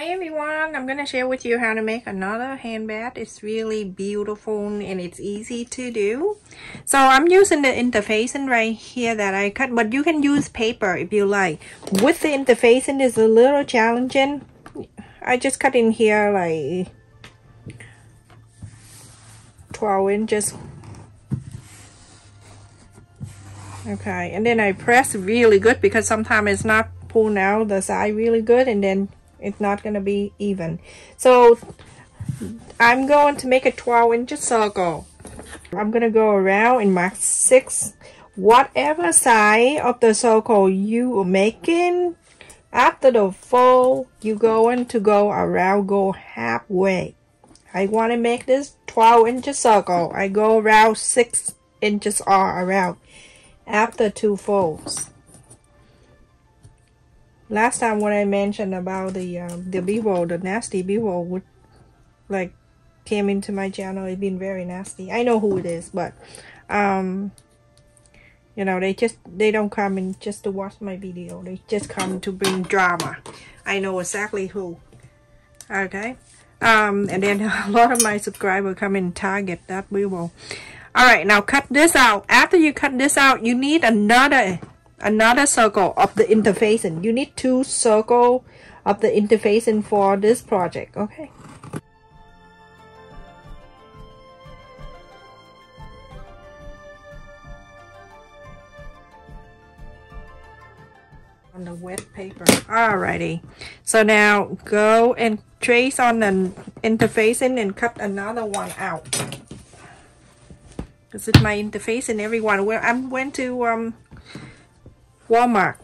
Hi everyone, I'm gonna share with you how to make another hand bat. It's really beautiful and it's easy to do. So I'm using the interfacing right here that I cut, but you can use paper if you like. With the interfacing is a little challenging. I just cut in here like 12 inches. Okay, and then I press really good because sometimes it's not pulling out the side really good and then it's not going to be even. So I'm going to make a 12 inch circle. I'm going to go around and mark 6. Whatever side of the circle you are making, after the fold, you're going to go around, go halfway. I want to make this 12 inch circle. I go around 6 inches all around after two folds last time when I mentioned about the um, the beaver, the nasty beaver would like came into my channel, it been very nasty. I know who it is, but um, you know they just they don't come in just to watch my video. They just come to bring drama. I know exactly who. Okay. Um, and then a lot of my subscribers come in target that beaver. All right, now cut this out. After you cut this out, you need another another circle of the interfacing. You need two circle of the interfacing for this project, okay? On the wet paper. Alrighty. So now go and trace on the interfacing and cut another one out. This is my interfacing everyone. Where I'm went to um Walmart.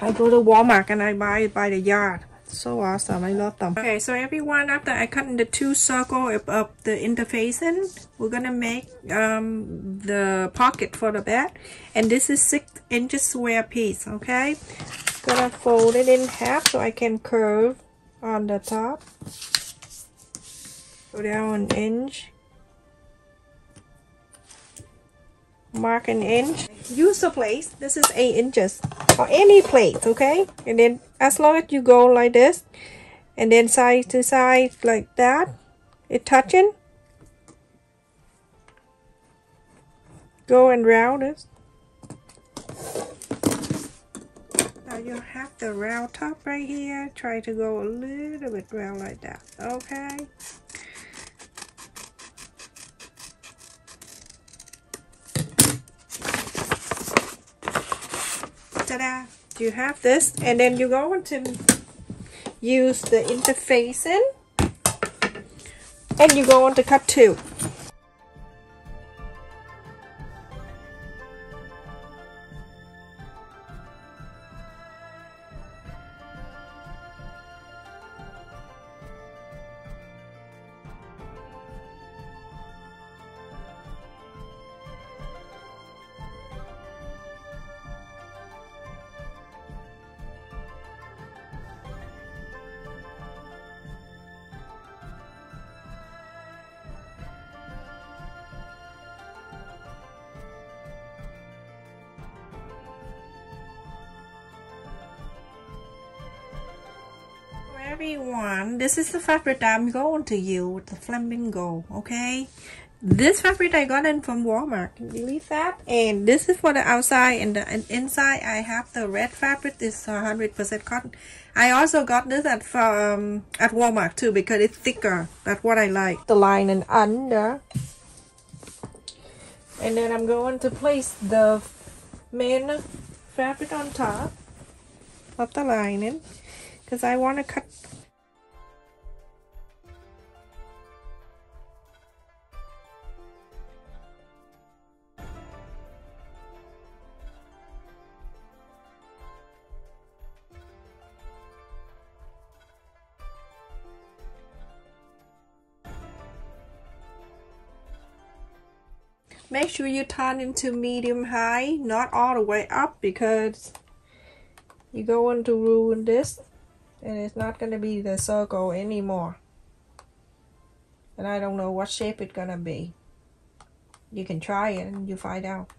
I go to Walmart and I buy it by the yard. So awesome. I love them. Okay, so everyone, after I cut in the two circle of, the interfacing, we're gonna make um, the pocket for the bat. And this is six inches square piece, okay? Gonna fold it in half so I can curve on the top. Go down an inch. Mark an inch. Use the plate. This is eight inches. Or any plate okay? And then as long as you go like this and then side to side like that it touching. Go and round this now you have the round top right here. Try to go a little bit round like that okay you have this and then you're going to use the interfacing and you're going to cut two everyone this is the fabric I'm going to use with the flamingo okay? This fabric I got in from Walmart can you believe that? And this is for the outside and the and inside I have the red fabric this 100% cotton. I also got this at um, at Walmart too because it's thicker that's what I like. The lining under. And then I'm going to place the main fabric on top of the lining because I want to cut make sure you turn into medium high not all the way up because you're going to ruin this and it's not going to be the circle anymore. And I don't know what shape it's gonna be. You can try it and you find out.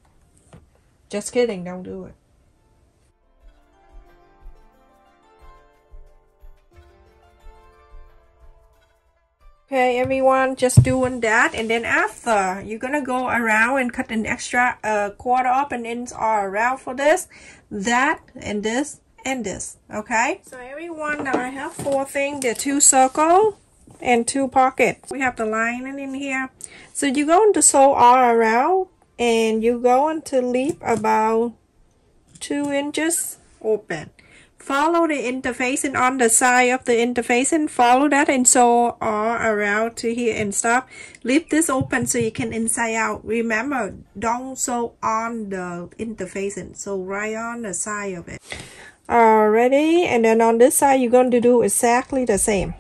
Just kidding don't do it. Okay, everyone, just doing that. And then after, you're to go around and cut an extra uh, quarter up and ends all around for this, that, and this, and this. Okay? So everyone, now I have four things. The two circle and two pockets. We have the lining in here. So you're going to sew all around and you're going to leave about two inches open follow the interfacing on the side of the interfacing follow that and sew all around to here and stop leave this open so you can inside out remember don't sew on the interfacing so right on the side of it already and then on this side you're going to do exactly the same.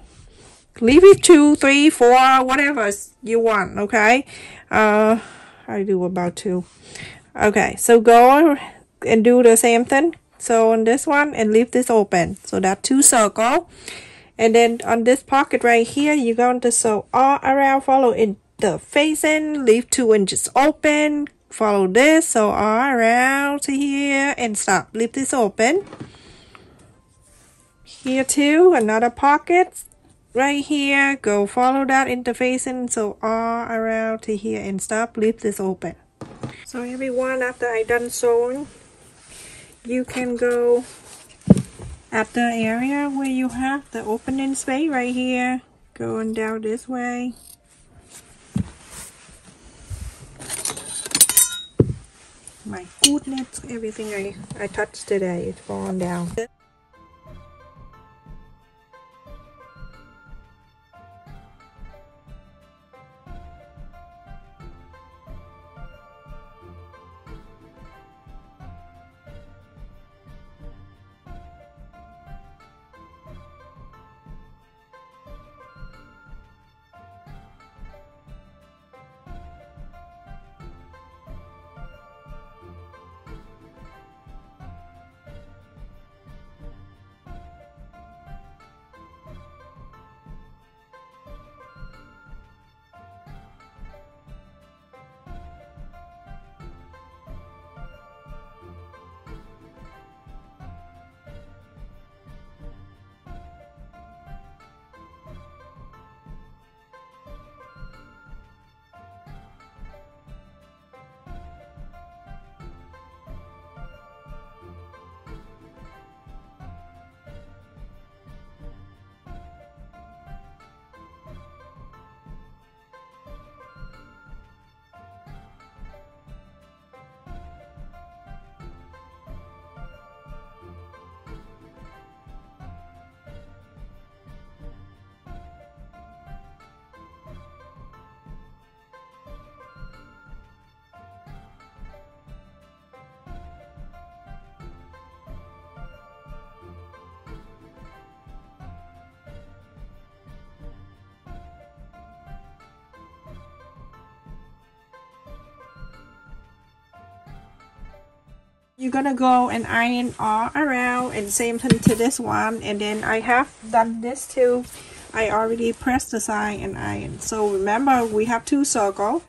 Leave it two three four whatever you want okay? Uh i do about two. Okay so go and do the same thing. So on this one and leave this open. So that two circle. And then on this pocket right here you're going to sew all around follow in the facing leave two inches open follow this so all around to here and stop. Leave this open here too another pocket right here. Go follow that interfacing. So all around to here and stop leave this open. So everyone after I done sewing you can go at the area where you have the opening space right here. Going down this way. My goodness everything I, I touched today is falling down You're gonna go and iron all around and same thing to this one and then I have done this too. I already pressed the side and iron. So remember we have two circle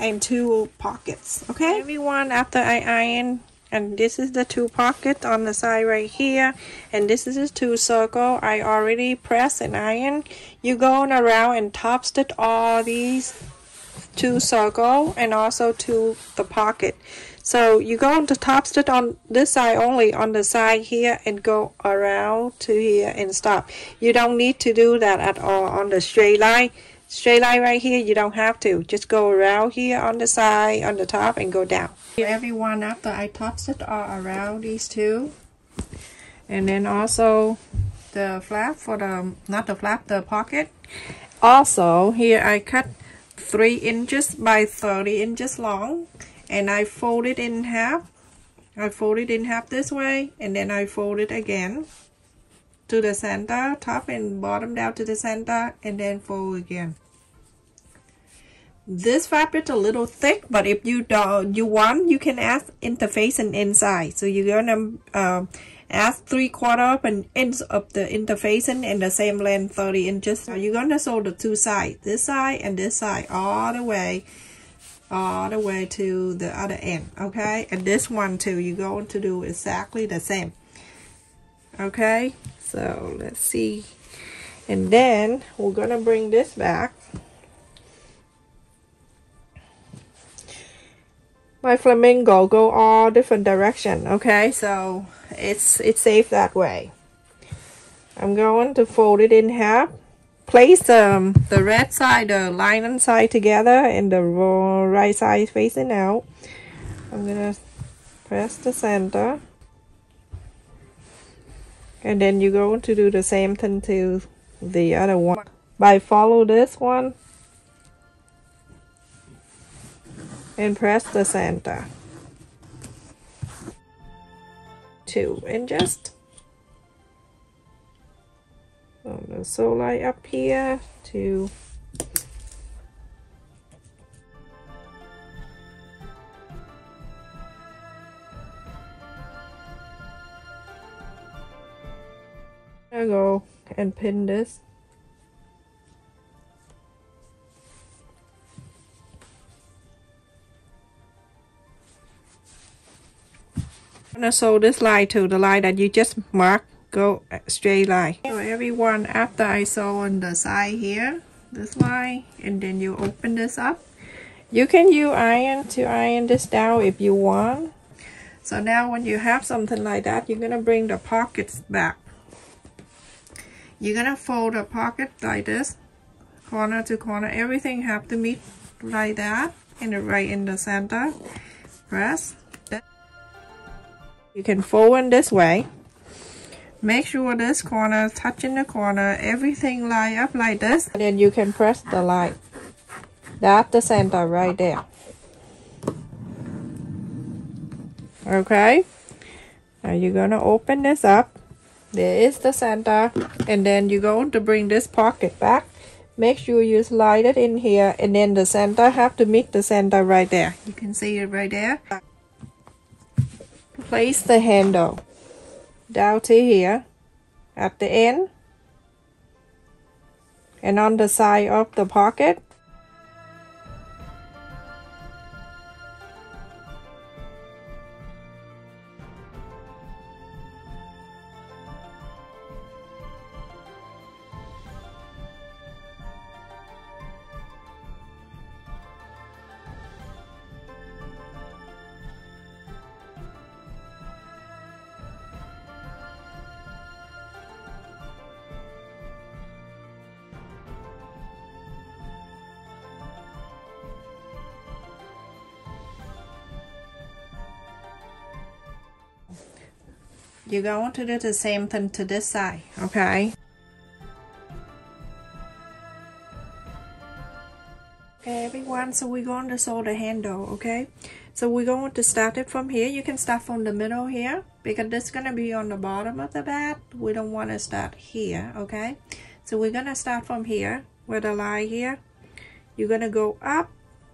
and two pockets. Okay everyone after I iron and this is the two pocket on the side right here and this is the two circle I already press and iron you going around and top stitch all these two circle and also to the pocket so you go on the top stitch on this side only on the side here and go around to here and stop. You don't need to do that at all on the straight line. Straight line right here, you don't have to. Just go around here on the side, on the top, and go down. Everyone, after I top stitch all around these two. And then also the flap for the, not the flap, the pocket. Also, here I cut 3 inches by 30 inches long and I fold it in half. I fold it in half this way and then I fold it again to the center top and bottom down to the center and then fold again. This fabric a little thick but if you don't you want you can add interfacing inside. So you're gonna uh, add three quarter of an inch of the interfacing and the same length 30 inches. So you're gonna sew the two sides this side and this side all the way all the way to the other end okay? And this one too you're going to do exactly the same okay? So let's see. And then we're gonna bring this back. My flamingo go all different direction okay? So it's it's safe that way. I'm going to fold it in half place um, the red side the lining side together and the right side facing out. I'm gonna press the center. And then you're going to do the same thing to the other one. By follow this one and press the center. Two and just on the sole up here to I go and pin this I'm gonna sew this line to the line that you just mark go straight line. So everyone after I sew on the side here this line and then you open this up you can use iron to iron this down if you want. So now when you have something like that you're gonna bring the pockets back. You're gonna fold the pocket like this corner to corner. Everything have to meet like that and right in the center. Press. You can fold in this way. Make sure this corner touching the corner, everything line up like this. And then you can press the line. That's the center right there. Okay. Now you're gonna open this up. There is the center. And then you're going to bring this pocket back. Make sure you slide it in here and then the center have to meet the center right there. You can see it right there place the handle down to here at the end and on the side of the pocket you're going to do the same thing to this side okay? Okay everyone so we're going to sew the handle okay? So we're going to start it from here. You can start from the middle here because this is going to be on the bottom of the bat we don't want to start here okay? So we're going to start from here with a line here. You're going to go up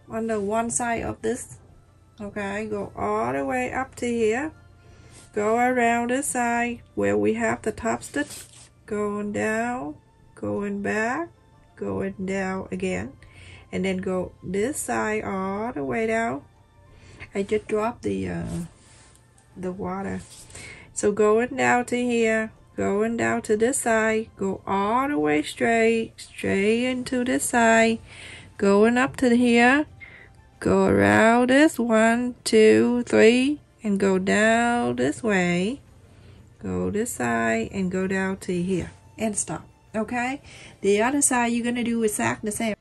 on the one side of this okay? Go all the way up to here go around the side where we have the top stitch going down going back going down again and then go this side all the way down. I just dropped the uh, the water. So going down to here going down to this side go all the way straight straight into this side. Going up to here go around this one two three and go down this way go this side and go down to here and stop okay? The other side you're gonna do exactly the same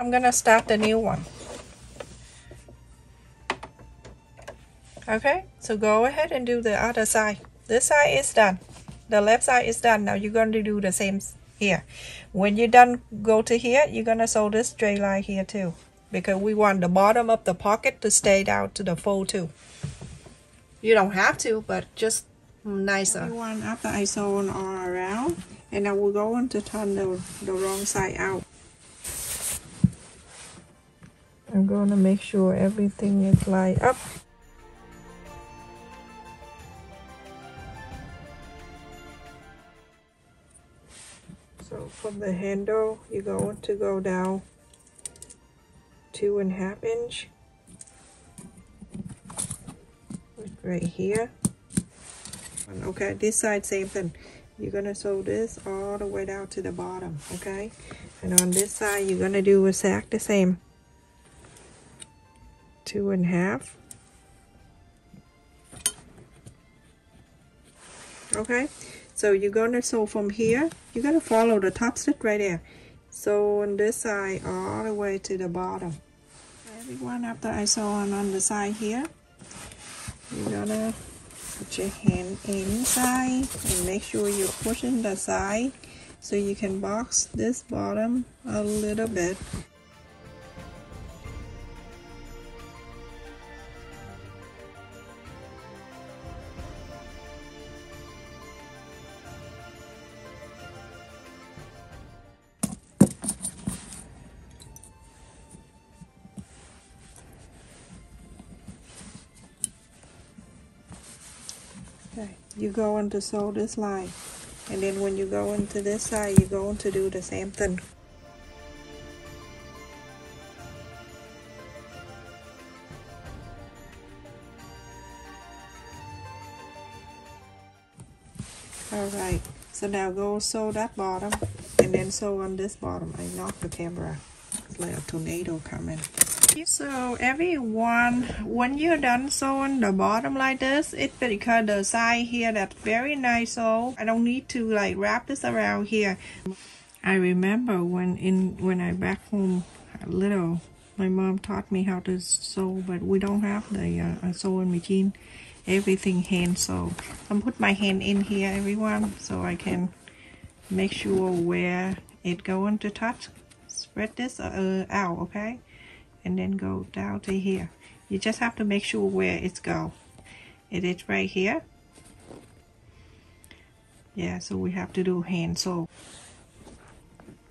I'm gonna start the new one. Okay, so go ahead and do the other side. This side is done. The left side is done. Now you're going to do the same here. When you're done, go to here. You're going to sew this straight line here too. Because we want the bottom of the pocket to stay down to the fold too. You don't have to, but just nicer. One after I sew on all around. And now we're going to turn the, the wrong side out. I'm to make sure everything is lined up. So from the handle, you're going to go down two and a half inch right here. Okay, this side same thing. You're gonna sew this all the way down to the bottom, okay? And on this side, you're gonna do exact the same. Two and a half. Okay, so you're gonna sew from here you're gonna follow the top stitch right there. So on this side all the way to the bottom. Everyone after I sew on on the side here you're gonna put your hand inside and make sure you're pushing the side so you can box this bottom a little bit you go into sew this line and then when you go into this side you're going to do the same thing. Alright, so now go sew that bottom and then sew on this bottom. I knocked the camera. It's like a tornado coming. So everyone, when you're done sewing the bottom like this, it's because the side here that's very nice. So I don't need to like wrap this around here. I remember when in when I back home little, my mom taught me how to sew, but we don't have the uh, sewing machine. Everything hand sew. I'm put my hand in here, everyone, so I can make sure where it going to touch. Spread this uh, out, okay? And then go down to here. You just have to make sure where it's go. It is right here. Yeah so we have to do hand sew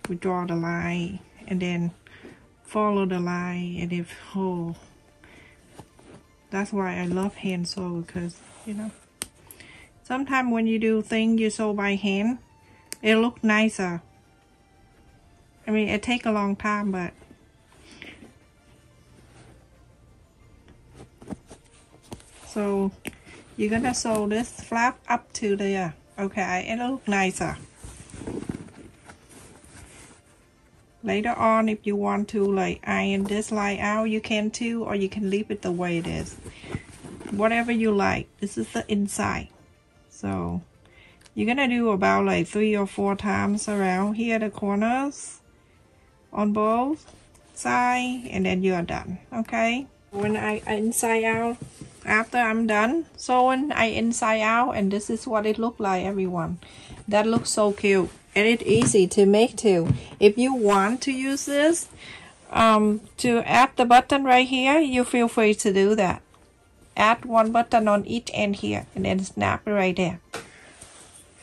we draw the line and then follow the line and if oh that's why I love hand sew because you know sometimes when you do things you sew by hand it look nicer. I mean it take a long time but so you're gonna sew this flap up to there. Okay it'll look nicer. Later on if you want to like iron this line out you can too or you can leave it the way it is. Whatever you like. This is the inside. So you're gonna do about like three or four times around here the corners on both side and then you're done. Okay? When I inside out after I'm done sewing I inside out and this is what it look like everyone. That looks so cute. And it's easy to make too. If you want to use this um, to add the button right here you feel free to do that. Add one button on each end here and then snap it right there.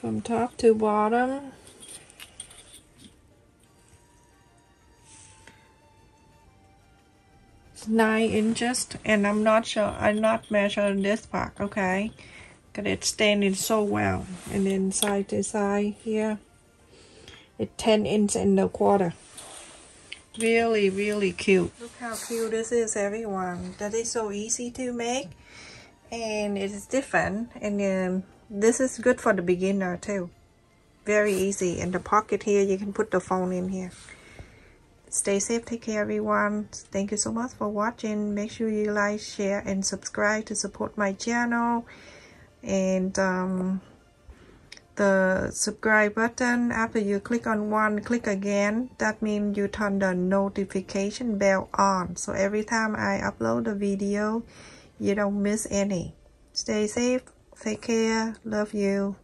From top to bottom nine inches and I'm not sure I'm not measuring this part okay? Because it's standing so well and then side to side here it's 10 inch and a quarter. Really really cute. Look how cute this is everyone. That is so easy to make and it is different and um, this is good for the beginner too. Very easy. In the pocket here you can put the phone in here Stay safe, take care everyone. Thank you so much for watching. Make sure you like, share, and subscribe to support my channel. And um, the subscribe button after you click on one click again. That means you turn the notification bell on. So every time I upload a video you don't miss any. Stay safe. Take care. Love you